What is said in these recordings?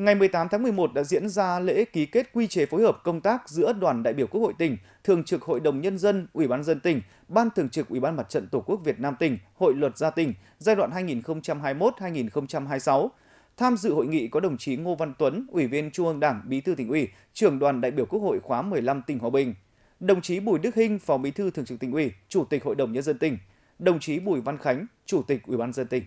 Ngày 18 tháng 11 đã diễn ra lễ ký kết quy chế phối hợp công tác giữa đoàn đại biểu Quốc hội tỉnh, Thường trực Hội đồng Nhân dân, Ủy ban dân tỉnh, Ban Thường trực Ủy ban Mặt trận Tổ quốc Việt Nam tỉnh, Hội luật gia tỉnh giai đoạn 2021-2026. Tham dự hội nghị có đồng chí Ngô Văn Tuấn, Ủy viên Trung ương Đảng, Bí thư tỉnh ủy, trưởng đoàn đại biểu Quốc hội khóa 15 tỉnh Hòa Bình. Đồng chí Bùi Đức Hinh, Phó Bí thư Thường trực tỉnh ủy, Chủ tịch Hội đồng Nhân dân tỉnh. Đồng chí Bùi Văn Khánh, Chủ tịch Ủy ban dân tỉnh.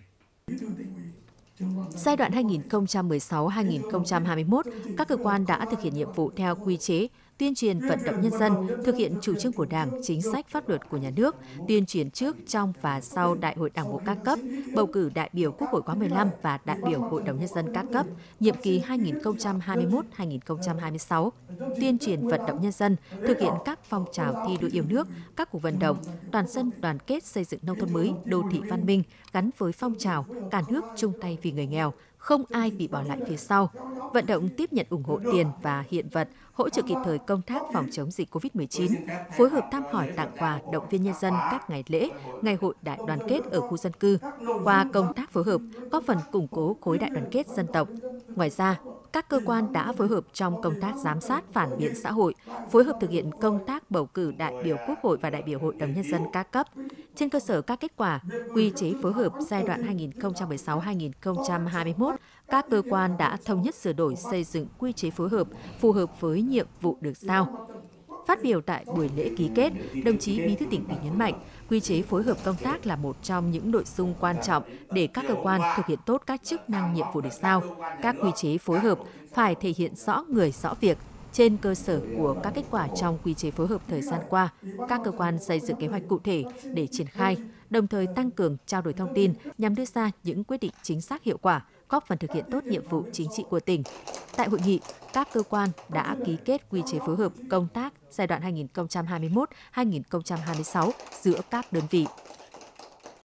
Giai đoạn 2016-2021, các cơ quan đã thực hiện nhiệm vụ theo quy chế, tuyên truyền vận động nhân dân thực hiện chủ trương của Đảng, chính sách pháp luật của nhà nước, tuyên truyền trước, trong và sau Đại hội Đảng bộ các cấp, bầu cử đại biểu Quốc hội khóa 15 và đại biểu Hội đồng nhân dân các cấp, nhiệm kỳ 2021-2026, tuyên truyền vận động nhân dân thực hiện các phong trào thi đua yêu nước, các cuộc vận động toàn dân đoàn kết xây dựng nông thôn mới, đô thị văn minh gắn với phong trào cả nước chung tay vì người nghèo, không ai bị bỏ lại phía sau. Vận động tiếp nhận ủng hộ tiền và hiện vật, hỗ trợ kịp thời công tác phòng chống dịch COVID-19, phối hợp thăm hỏi tặng quà động viên nhân dân các ngày lễ, ngày hội đại đoàn kết ở khu dân cư. Qua công tác phối hợp, góp phần củng cố khối đại đoàn kết dân tộc. Ngoài ra, các cơ quan đã phối hợp trong công tác giám sát phản biện xã hội, phối hợp thực hiện công tác bầu cử đại biểu Quốc hội và đại biểu Hội đồng Nhân dân các cấp. Trên cơ sở các kết quả, quy chế phối hợp giai đoạn 2016-2021, các cơ quan đã thống nhất sửa đổi xây dựng quy chế phối hợp phù hợp với nhiệm vụ được giao. Phát biểu tại buổi lễ ký kết, đồng chí Bí thư tỉnh ủy nhấn mạnh, quy chế phối hợp công tác là một trong những nội dung quan trọng để các cơ quan thực hiện tốt các chức năng nhiệm vụ được giao. Các quy chế phối hợp phải thể hiện rõ người rõ việc, trên cơ sở của các kết quả trong quy chế phối hợp thời gian qua, các cơ quan xây dựng kế hoạch cụ thể để triển khai, đồng thời tăng cường trao đổi thông tin nhằm đưa ra những quyết định chính xác hiệu quả, góp phần thực hiện tốt nhiệm vụ chính trị của tỉnh. Tại hội nghị, các cơ quan đã ký kết quy chế phối hợp công tác giai đoạn 2021-2026 giữa các đơn vị.